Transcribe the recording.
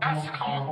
That's called